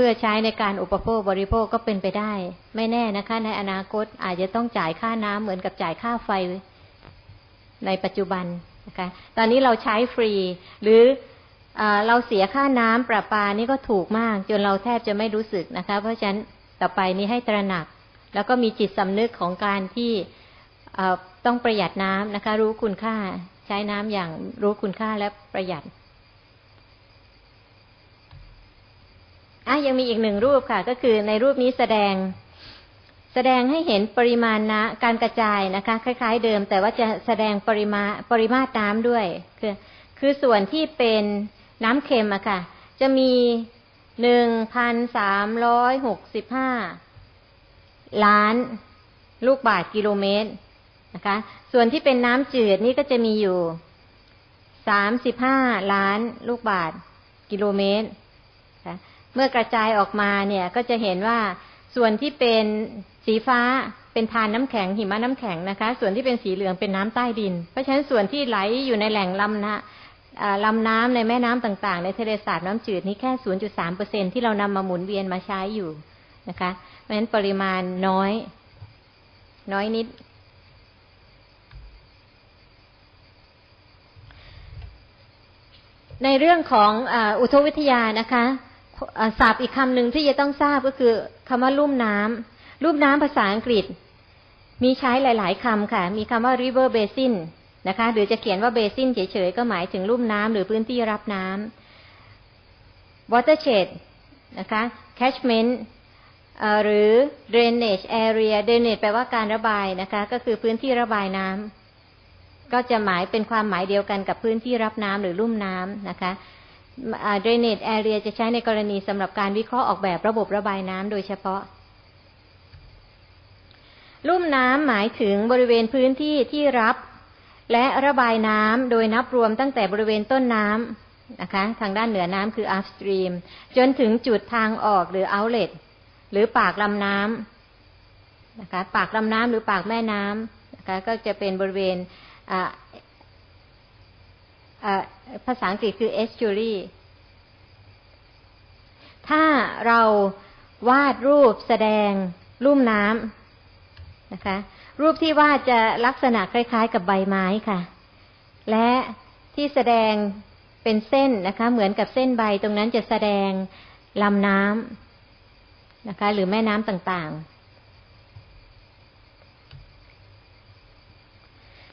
พื่อใช้ในการอุปโภคบริโภคก็เป็นไปได้ ไม่แน่นะคะ ในอนาคตอาจจะต้องจ่ายค่าน้ำเหมือนกับจ่ายค่าไฟในปัจจุบันนะคะ ตอนนี้เราใช้ฟรี หรืออเราเสียค่าน้ำประปานี่ก็ถูกมาก จนเราแทบจะไม่รู้สึกนะคะ เพราะฉะนั้นต่อไปนี้ให้ตระหนัก แล้วก็มีจิตสำนึกของการที่ต้องประหยัดน้ำนะคะ รู้คุณค่า ใช้น้ำอย่างรู้คุณค่าและประหยัด อะยังมีอีกหนึ่งรูปค่ะ ก็คือในรูปนี้แสดง แสดงให้เห็นปริมาณนะการกระจายนะคะ คล้าย ๆ เดิม แต่ว่าจะแสดงปริมาปริมาตรน้ำด้วย คือ คือส่วนที่เป็นน้ำเค็มอะค่ะ จะมีหนึ่งพันสามร้อยหกสิบห้าล้านลูกบาทกิโลเมตรนะคะ ส่วนที่เป็นน้ำจืดนี่ก็จะมีอยู่สามสิบห้าล้านลูกบาทกิโลเมตร เมื่อกระจายออกมาเนี่ยก็จะเห็นว่าส่วนที่เป็นสีฟ้าเป็นทานน้ำแข็งหิมะน้ำแข็งนะคะ ส่วนที่เป็นสีเหลืองเป็นน้ำใต้ดิน เพราะฉะนั้นส่วนที่ไหลอยู่ในแหล่งลำนะลำน้ำในแม่น้ำต่างๆ ในทะเลสาบน้ำจืดนี้แค่ 0.3เปอร์เซ็นที่เรานำมาหมุนเวียนมาใช้อยู่นะคะเพราะฉะนั้นปริมาณน้อย น้อยนิด ในเรื่องของอุทวิทยานะคะ ศัพท์อีกคำหนึ่งที่จะต้องทราบก็คือคำว่าลุ่มน้ำลุ่มน้ำภาษาอังกฤษ มีใช้หลาย ๆคำค่ะ มีคำว่า river basin นะคะ หรือจะเขียนว่า basin เฉย ๆ ก็หมายถึงลุ่มน้ำหรือพื้นที่รับน้ำ watershed นะคะ catchment หรือ drainage area drainage แปลว่าการระบายนะคะ ก็คือพื้นที่ระบายน้ำก็จะหมายเป็นความหมายเดียวกันกับพื้นที่รับน้ำหรือลุ่มน้ำนะคะ drainage area จะใช้ในกรณีสำหรับการวิเคราะห์ออกแบบระบบระบายน้ำโดยเฉพาะ ลุ่มน้ำหมายถึงบริเวณพื้นที่ที่รับ และระบายน้ำโดยนับรวมตั้งแต่บริเวณต้นน้ำนะคะ ทางด้านเหนือน้ำคือ upstream จนถึงจุดทางออกหรือ outlet หรือปากลำน้ำนะคะ ปากลำน้ำหรือปากแม่น้ำนะคะ ก็จะเป็นบริเวณ ภาษาอังกฤษคือ estuary ถ้าเราวาดรูปแสดงรูปน้ำนะคะ รูปที่วาดจะลักษณะคล้าย ๆ กับใบไม้ค่ะ และที่แสดงเป็นเส้นนะคะ เหมือนกับเส้นใบตรงนั้นจะแสดงลำน้ำนะคะ หรือแม่น้ำต่างๆ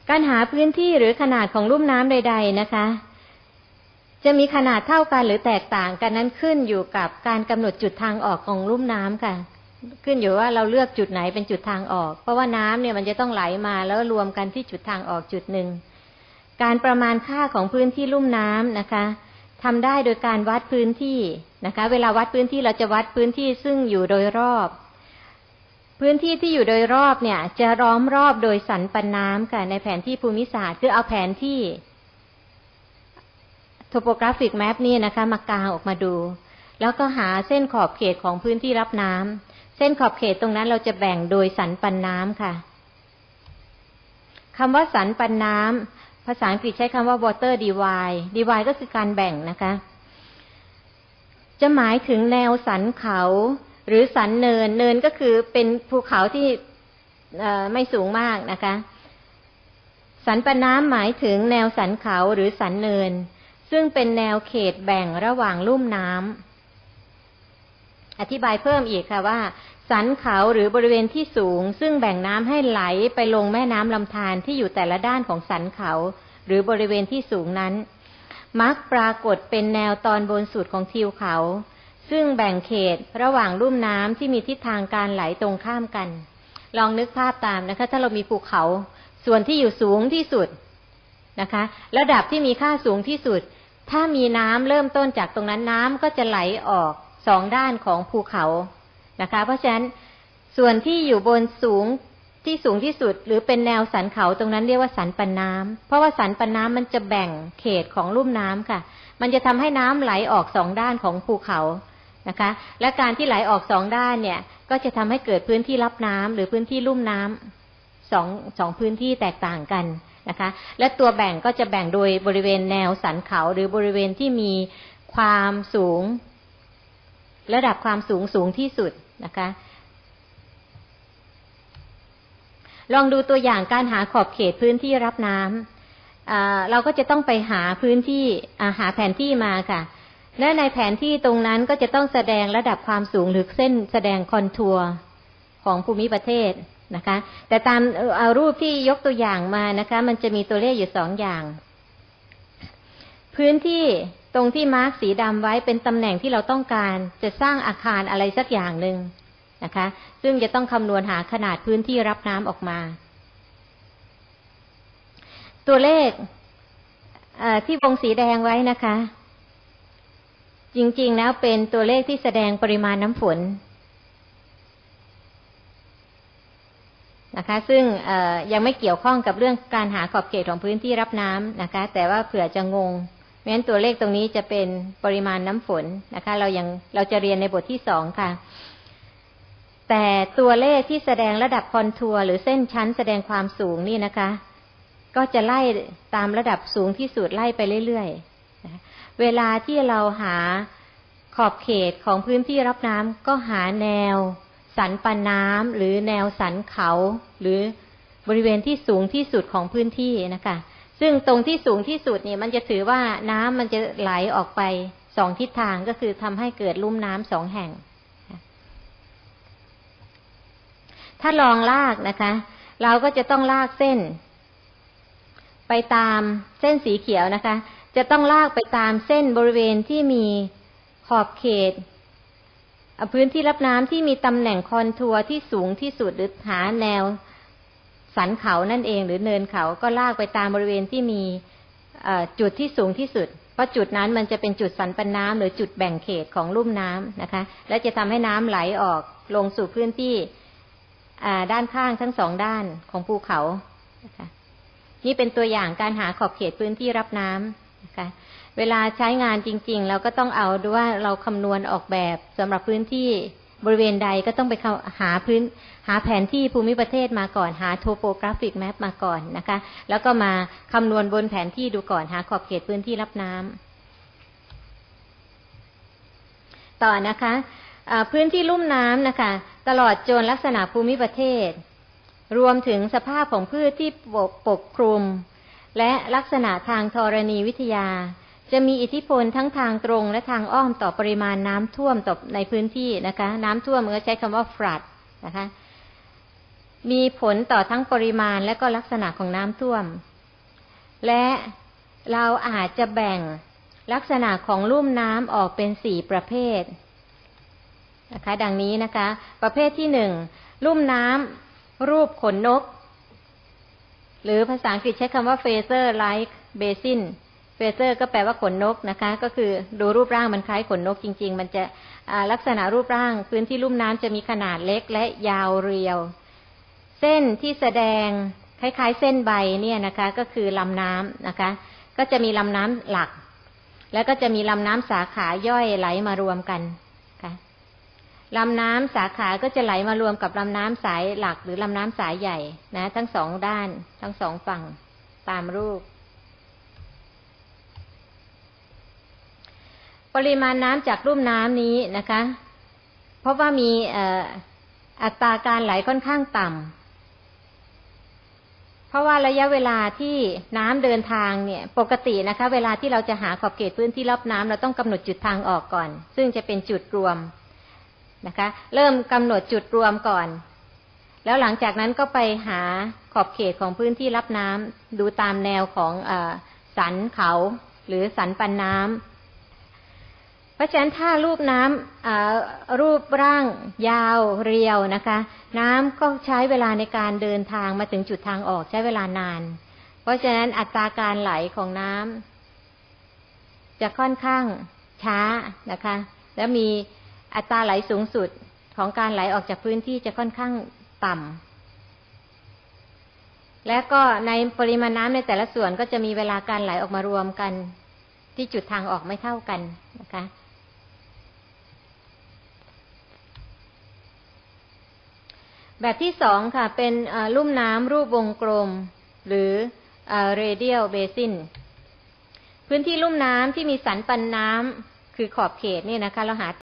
การหาพื้นที่หรือขนาดของลุ่มน้ำใด ๆ นะคะ จะมีขนาดเท่ากันหรือแตกต่างกันนั้นขึ้นอยู่กับการกำหนดจุดทางออกของลุ่มน้ำค่ะ ขึ้นอยู่ว่าเราเลือกจุดไหนเป็นจุดทางออก เพราะว่าน้ำเนี่ยมันจะต้องไหลมาแล้วรวมกันที่จุดทางออกจุดหนึ่งการประมาณค่าของพื้นที่ลุ่มน้ำนะคะทำได้โดยการวัดพื้นที่นะคะ เวลาวัดพื้นที่เราจะวัดพื้นที่ซึ่งอยู่โดยรอบ พื้นที่ที่อยู่โดยรอบเนี่ย จะล้อมรอบโดยสันปันน้ำค่ะ ในแผนที่ภูมิศาสตร์คือเอาแผนที่ topographic map นี่นะคะ มากางออกมาดู แล้วก็หาเส้นขอบเขตของพื้นที่รับน้ำเส้นขอบเขตตรงนั้นเราจะแบ่งโดยสันปันน้ำค่ะคำว่าสันปันน้ำภาษาอังกฤษใช้คำว่า water divide divide ก็คือการแบ่งนะคะ จะหมายถึงแนวสันเขา หรือสันเนินเนินก็คือเป็นภูเขาที่ไม่สูงมากนะคะ สันปน้ำหมายถึงแนวสันเขาหรือสันเนิน ซึ่งเป็นแนวเขตแบ่งระหว่างลุ่มน้ำอธิบายเพิ่มอีกค่ะว่า สันเขาหรือบริเวณที่สูง ซึ่งแบ่งน้ำให้ไหลไปลงแม่น้ำลำธารที่อยู่แต่ละด้านของสันเขา หรือบริเวณที่สูงนั้น มักปรากฏเป็นแนวตอนบนสุดของทิวเขา ซึ่งแบ่งเขตระหว่างลุ่มน้ำที่มีทิศทางการไหลตรงข้ามกัน ลองนึกภาพตามนะคะ ถ้าเรามีภูเขา ส่วนที่อยู่สูงที่สุดนะคะ ระดับที่มีค่าสูงที่สุด ถ้ามีน้ำเริ่มต้นจากตรงนั้นน้ำก็จะไหลออกสองด้านของภูเขานะคะ เพราะฉะนั้นส่วนที่อยู่บนสูงที่สูงที่สุด หรือเป็นแนวสันเขาตรงนั้นเรียกว่าสันปันน้ำเพราะว่าสันปันน้ำมันจะแบ่งเขตของลุ่มน้ำค่ะ มันจะทำให้น้ำไหลออกสองด้านของภูเขา นะคะ และการที่ไหลออกสองด้านเนี่ย ก็จะทำให้เกิดพื้นที่รับน้ำหรือพื้นที่ลุ่มน้ำสองสองพื้นที่แตกต่างกันนะคะ และตัวแบ่งก็จะแบ่งโดยบริเวณแนวสันเขา หรือบริเวณที่มีความสูง ระดับความสูงสูงที่สุดนะคะลองดูตัวอย่างการหาขอบเขตพื้นที่รับน้ำเราก็จะต้องไปหาพื้นที่หาแผนที่มาค่ะ และในแผนที่ตรงนั้นก็จะต้องแสดงระดับความสูงหรือเส้นแสดงคอนทัวร์ของภูมิประเทศนะคะ แต่ตามเอารูปที่ยกตัวอย่างมานะคะ มันจะมีตัวเลขอยู่สองอย่าง พื้นที่ตรงที่มาร์กสีดำไว้เป็นตำแหน่งที่เราต้องการจะสร้างอาคารอะไรสักอย่างหนึ่งนะคะ ซึ่งจะต้องคำนวณหาขนาดพื้นที่รับน้ำออกมา ตัวเลขที่วงสีแดงไว้นะคะ จริงๆ แล้วเป็นตัวเลขที่แสดงปริมาณน้ำฝนนะคะ ซึ่งยังไม่เกี่ยวข้องกับเรื่องการหาขอบเขตของพื้นที่รับน้ำนะคะ แต่ว่าเผื่อจะงงเพราะฉะนั้นตัวเลขตรงนี้จะเป็นปริมาณน้ำฝนนะคะ เรายังเราจะเรียนในบทที่สองค่ะ แต่ตัวเลขที่แสดงระดับคอนทัวร์หรือเส้นชั้นแสดงความสูงนี่นะคะ ก็จะไล่ตามระดับสูงที่สุดไล่ไปเรื่อยๆ เวลาที่เราหาขอบเขตของพื้นที่รับน้ำก็หาแนว สันปันน้ำหรือแนวสันเขา หรือบริเวณที่สูงที่สุดของพื้นที่นะคะ ซึ่งตรงที่สูงที่สุดเนี่ยมันจะถือว่าน้ำมันจะไหลออกไปสองทิศทางก็คือทำให้เกิดลุ่มน้ำสองแห่ง ถ้าลองลากนะคะ เราก็จะต้องลากเส้น ไปตามเส้นสีเขียวนะคะ จะต้องลากไปตามเส้นบริเวณที่มีขอบเขต พื้นที่รับน้ำที่มีตำแหน่งคอนทัวร์ที่สูงที่สุดหรือหาแนวสันเขานั่นเอง หรือเนินเขาก็ลากไปตามบริเวณที่มีจุดที่สูงที่สุด เพราะจุดนั้นมันจะเป็นจุดสันปันน้ำหรือจุดแบ่งเขตของลุ่มน้ำนะคะ และจะทำให้น้ำไหลออกลงสู่พื้นที่ด้านข้างทั้งสองด้านของภูเขานะคะนี่เป็นตัวอย่างการหาขอบเขตพื้นที่รับน้ำ นะคะเวลาใช้งานจริง ๆ เราก็ต้องเอาด้วยว่าเราคำนวณออกแบบสำหรับพื้นที่บริเวณใดก็ต้องไปหาพื้น หาแผนที่ภูมิประเทศมาก่อน หาโทโปกราฟิกแมปมาก่อนนะคะ แล้วก็มาคำนวณบนแผนที่ดูก่อนหาขอบเขตพื้นที่รับน้ำต่อนะคะพื้นที่ลุ่มน้ำนะคะ ตลอดจนลักษณะภูมิประเทศ รวมถึงสภาพของพืชที่ปกปกคลุม และลักษณะทางธรณีวิทยา จะมีอิทธิพลทั้งทางตรงและทางอ้อมต่อปริมาณน้ำท่วมต่อในพื้นที่นะคะ น้ำท่วมเมื่อใช้คำว่า flood นะคะ มีผลต่อทั้งปริมาณและก็ลักษณะของน้ำท่วม และเราอาจจะแบ่งลักษณะของลุ่มน้ำออกเป็นสี่ประเภทนะคะ ดังนี้นะคะ ประเภทที่หนึ่งลุ่มน้ำรูปขนนก หรือภาษาอังกฤษใช้คำว่า phaser like basin เฟเซอร์ก็แปลว่าขนนกนะคะ ก็คือดูรูปร่างมันคล้ายขนนกจริง ๆ มันจะลักษณะรูปร่างพื้นที่ลุ่มน้ำจะมีขนาดเล็กและยาวเรียว เส้นที่แสดงคล้ายๆ เส้นใบเนี่ยนะคะ ก็คือลำน้ำนะคะ ก็จะมีลำน้ำหลัก แล้วก็จะมีลำน้ำสาขาย่อยไหลมารวมกัน ลำน้ำสาขาก็จะไหลมารวมกับลำน้ำสายหลักหรือลำน้ำสายใหญ่นะ ทั้งสองด้าน ทั้งสองฝั่งตามรูป ปริมาณน้ำจากรุ่มน้ำนี้นะคะ เพราะว่ามีอัตราการไหลค่อนข้างต่ำเพราะว่าระยะเวลาที่น้ำเดินทางเนี่ย ปกตินะคะ เวลาที่เราจะหาขอบเขตพื้นที่รอบน้ำเราต้องกำหนดจุดทางออกก่อน ซึ่งจะเป็นจุดรวม นะคะ เริ่มกำหนดจุดรวมก่อน แล้วหลังจากนั้นก็ไปหาขอบเขตของพื้นที่รับน้ำดูตามแนวของอสันเขาหรือสันปันน้ำเพราะฉะนั้นถ้ารูปน้ำรูปร่างยาวเรียวนะคะ น้ำก็ใช้เวลาในการเดินทางมาถึงจุดทางออกใช้เวลานาน เพราะฉะนั้นอัตราการไหลของน้ำจะค่อนข้างช้านะคะ และมี อัตราไหลสูงสุดของการไหลออกจากพื้นที่จะค่อนข้างต่ำ และก็ในปริมาณน้ำในแต่ละส่วนก็จะมีเวลาการไหลออกมารวมกัน ที่จุดทางออกไม่เท่ากันนะคะ แบบที่สองค่ะ เป็นลุ่มน้ำรูปวงกลม หรือ radial basin พื้นที่ลุ่มน้ำที่มีสันปันน้ำคือขอบเขตเนี่ยนะคะ เราหา